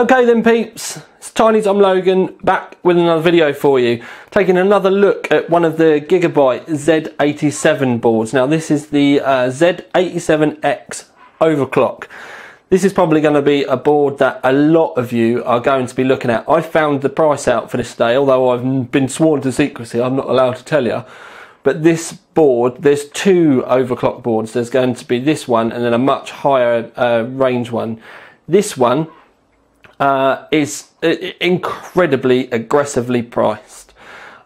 Okay then peeps, it's Tiny Tom Logan back with another video for you. Taking another look at one of the Gigabyte Z87 boards. Now this is the uh, Z87X overclock. This is probably going to be a board that a lot of you are going to be looking at. I found the price out for this day, although I've been sworn to secrecy, I'm not allowed to tell you. But this board, there's two overclock boards. There's going to be this one and then a much higher uh, range one. This one uh, is uh, incredibly aggressively priced.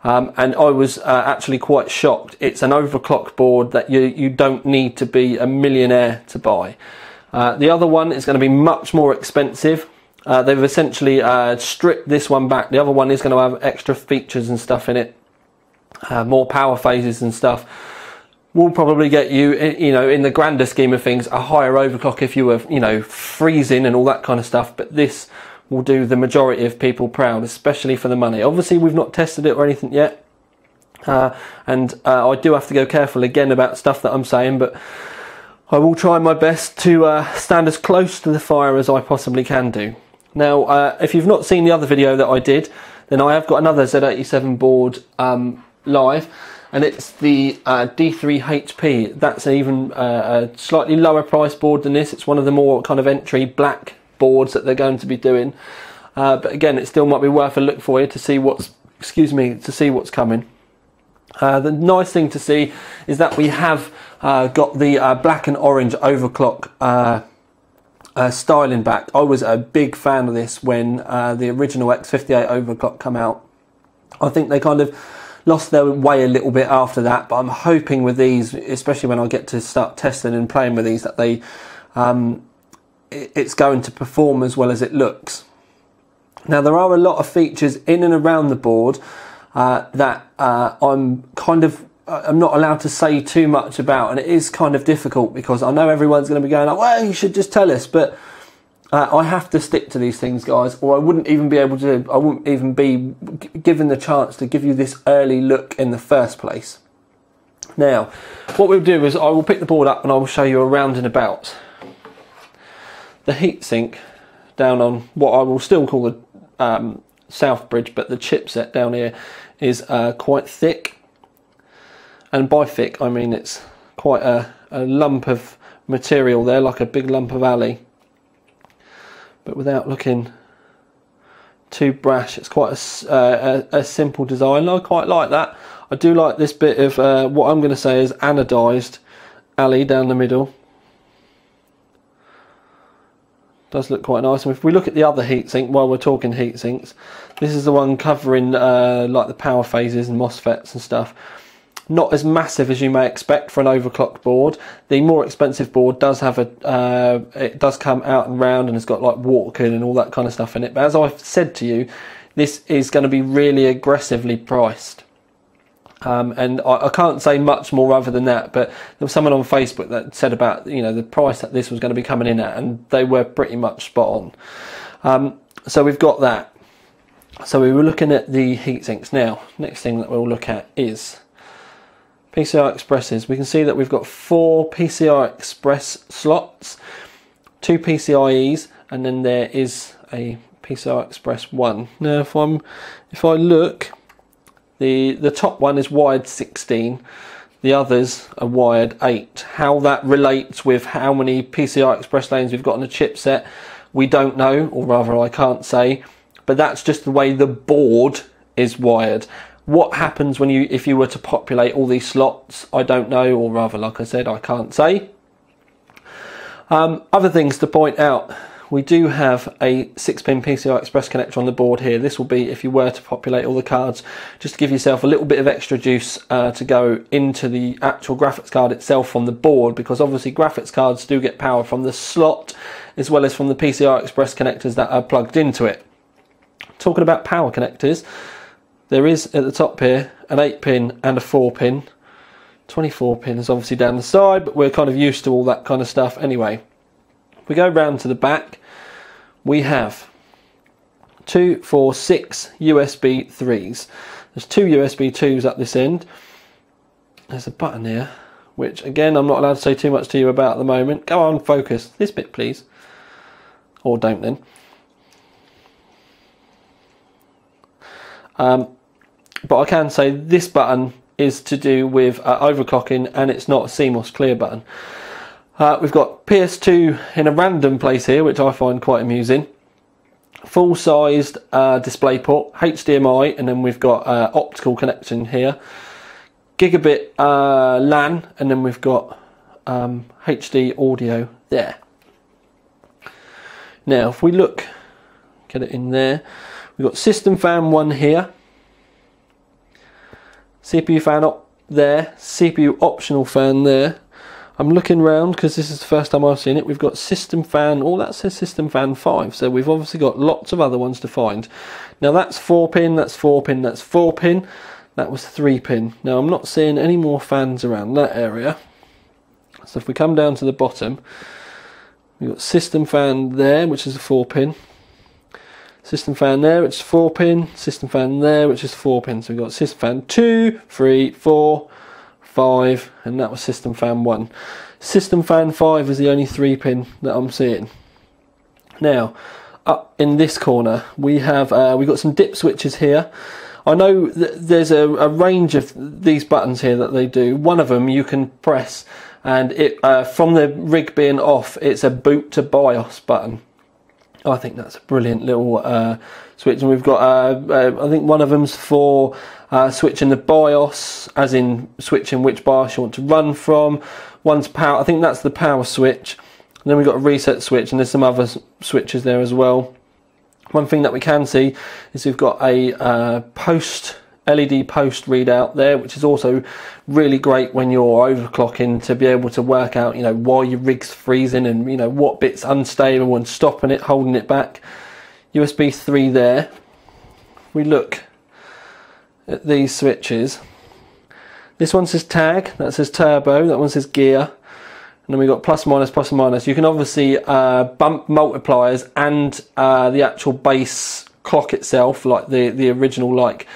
Um, and I was uh, actually quite shocked. It's an overclock board that you, you don't need to be a millionaire to buy. Uh, the other one is going to be much more expensive. Uh, they've essentially uh, stripped this one back. The other one is going to have extra features and stuff in it, more power phases and stuff will probably get you, you know, in the grander scheme of things, a higher overclock if you were, you know, freezing and all that kind of stuff. But this will do the majority of people proud, especially for the money. Obviously, we've not tested it or anything yet. Uh, and uh, I do have to go careful again about stuff that I'm saying, but I will try my best to uh, stand as close to the fire as I possibly can do. Now, uh, if you've not seen the other video that I did, then I have got another Z87 board um, live and it's the uh, D3HP. That's an even uh, a slightly lower price board than this. It's one of the more kind of entry black boards that they're going to be doing. Uh, but again, it still might be worth a look for you to see what's excuse me to see what's coming. Uh, the nice thing to see is that we have uh, got the uh, black and orange overclock styling back. I was a big fan of this when the original X58 overclock come out. I think they kind of lost their way a little bit after that. But I'm hoping with these, especially when I get to start testing and playing with these, that they um, it's going to perform as well as it looks. Now there are a lot of features in and around the board uh, that uh, I'm kind of I'm not allowed to say too much about, and it is kind of difficult because I know everyone's going to be going, like, "Well, you should just tell us," but uh, I have to stick to these things, guys, or I wouldn't even be able to. I wouldn't even be given the chance to give you this early look in the first place. Now, what we'll do is I will pick the board up and I will show you around and about. The heatsink down on what I will still call the um, south bridge, but the chipset down here is uh, quite thick. And by thick, I mean it's quite a, a lump of material there, like a big lump of alley but without looking too brash. It's quite a, uh, a, simple design. I quite like that. I do like this bit of uh, what I'm going to say is anodized alley down the middle. Does look quite nice. And if we look at the other heatsink, while we're talking heatsinks, this is the one covering uh, like the power phases and MOSFETs and stuff not as massive as you may expect for an overclock board. The more expensive board does have a, uh, it does come out and round and it's got like water and all that kind of stuff in it. But as I've said to you, this is going to be really aggressively priced. Um, and I, I, can't say much more other than that. But there was someone on Facebook that said about you know the price that this was going to be coming in at, and they were pretty much spot on. Um, so we've got that. So we were looking at the heat sinks now. Next thing that we'll look at is PCI Expresses. We can see that we've got four PCI Express slots, two PCIe's, and then there is a PCI Express one. Now, if I'm, if I look, the the top one is wired 16, the others are wired 8. How that relates with how many PCI Express lanes we've got on the chipset, we don't know, or rather, I can't say. But that's just the way the board is wired. What happens when you, if you were to populate all these slots? I don't know, or rather, like I said, I can't say. Um, other things to point out. We do have a 6-pin PCI Express connector on the board here. This will be if you were to populate all the cards, just to give yourself a little bit of extra juice uh, to go into the actual graphics card itself on the board, because obviously graphics cards do get power from the slot as well as from the PCI Express connectors that are plugged into it. Talking about power connectors, there is at the top here an 8 pin and a 4 pin. 24 pin is obviously down the side, but we're kind of used to all that kind of stuff anyway. If we go round to the back, we have two, four, six USB 3s. There's two USB 2s at this end. There's a button here, which again I'm not allowed to say too much to you about at the moment. Go on, focus. This bit please. Or don't then. Um, but I can say this button is to do with uh, overclocking and it's not a CMOS clear button. Uh, we've got PS2 in a random place here, which I find quite amusing. Full sized uh, display port, HDMI, and then we've got uh, optical connection here. Gigabit uh, LAN, and then we've got um, HD audio there. Now, if we look, get it in there, we've got system fan one here, CPU fan up there, CPU optional fan there. I'm looking around because this is the first time I've seen it. We've got system fan, all that says system fan 5, so we've obviously got lots of other ones to find. Now that's 4 pin, that's 4 pin, that's 4 pin, that was 3 pin. Now I'm not seeing any more fans around that area. So if we come down to the bottom, we've got system fan there, which is a 4 pin. System fan there, which is 4 pin. System fan there, which is 4 pin. So we've got system fan 2, 3, 4, 5, and that was system fan 1. System fan 5 is the only 3 pin that I'm seeing. Now, up in this corner, we have uh, we got some dip switches here. I know there's a, a, range of these buttons here that they do. One of them you can press, and it uh, from the rig being off, it's a boot to BIOS button. I think that's a brilliant little uh, switch, and we've got uh, uh, I think one of them's for uh, switching the BIOS, as in switching which BIOS you want to run from. One's power, I think that's the power switch. And then we've got a reset switch, and there's some other switches there as well. One thing that we can see is we've got a uh, post LED post readout there, which is also really great when you're overclocking to be able to work out, you know, why your rig's freezing and, you know, what bit's unstable and stopping it, holding it back. USB 3 there. We look at these switches. This one says tag, that says turbo, that one says gear. And then we've got plus minus, plus minus. You can obviously uh, bump multipliers and uh, the actual base clock itself, like the, the original, like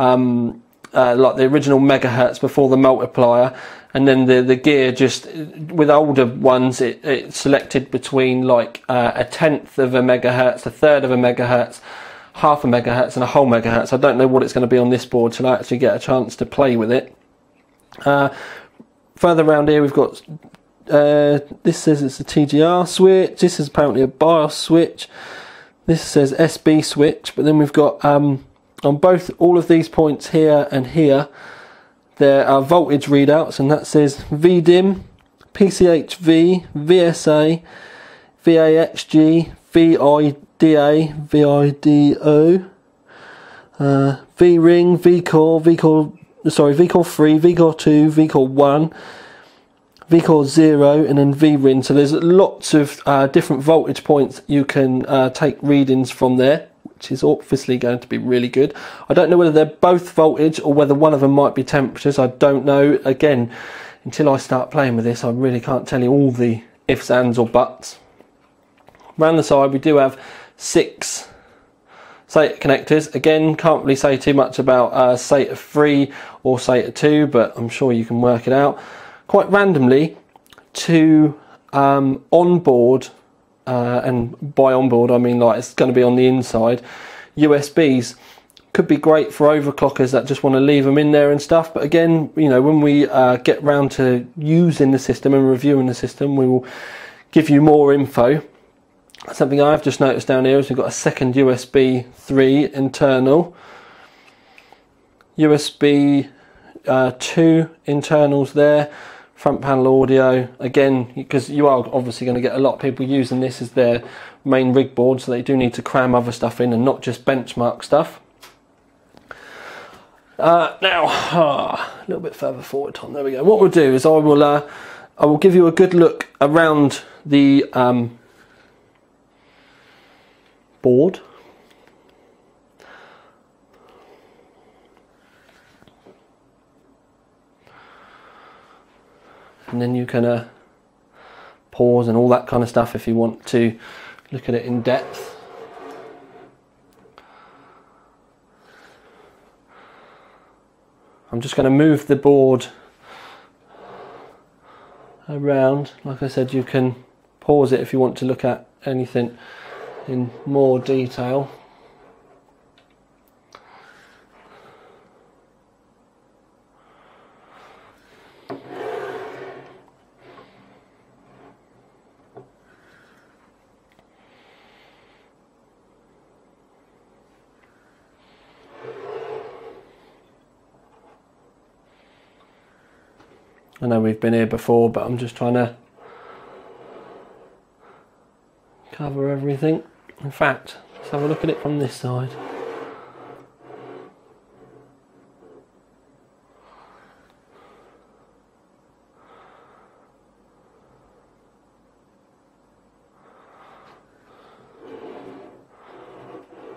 um, uh, like the original megahertz before the multiplier, and then the the gear just with older ones it, it selected between like uh, a tenth of a megahertz, a third of a megahertz, half a megahertz, and a whole megahertz. I don't know what it's going to be on this board till I actually get a chance to play with it. Uh, further around here we've got uh, this says it's a TGR switch. This is apparently a BIOS switch. This says SB switch, but then we've got um, on both all of these points here and here there are voltage readouts and that says VDIM, PCHV, VSA, VAXG, VIDA, VIDO, uh, V-ring, V-core, V-core, sorry, V-core 3, V-core 2, V-core 1, V-core 0 and then V-ring. So there's lots of uh, different voltage points you can uh, take readings from there which is obviously going to be really good. I don't know whether they're both voltage or whether one of them might be temperatures. I don't know. Again, until I start playing with this, I really can't tell you all the ifs, ands, or buts. Around the side, we do have six SATA connectors. Again, can't really say too much about uh, SATA 3 or SATA 2, but I'm sure you can work it out. Quite randomly, two um, onboard uh, and by onboard I mean like it's going to be on the inside. USBs could be great for overclockers that just want to leave them in there and stuff. But again, you know, when we uh, get round to using the system and reviewing the system, we will give you more info. Something I've just noticed down here is we've got a second USB 3 internal, USB uh, 2 internals there front panel audio. Again because you are obviously going to get a lot of people using this as their main rig board so they do need to cram other stuff in and not just benchmark stuff. Uh, now ah, a little bit further forward Tom. There we go. What we'll do is I will uh, I will give you a good look around the um, board and then you can uh, pause and all that kind of stuff if you want to look at it in depth. I'm just going to move the board around. Like I said, you can pause it if you want to look at anything in more detail. I know we've been here before, but I'm just trying to cover everything. In fact, let's have a look at it from this side.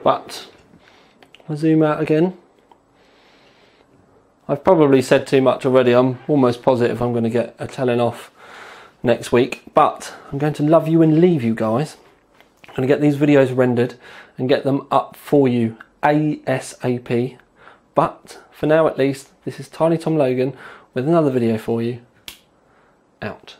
But I'll zoom out again. I've probably said too much already. I'm almost positive I'm going to get a telling off next week. But I'm going to love you and leave you guys. I'm going to get these videos rendered and get them up for you ASAP. But for now at least, this is Tiny Tom Logan with another video for you. Out.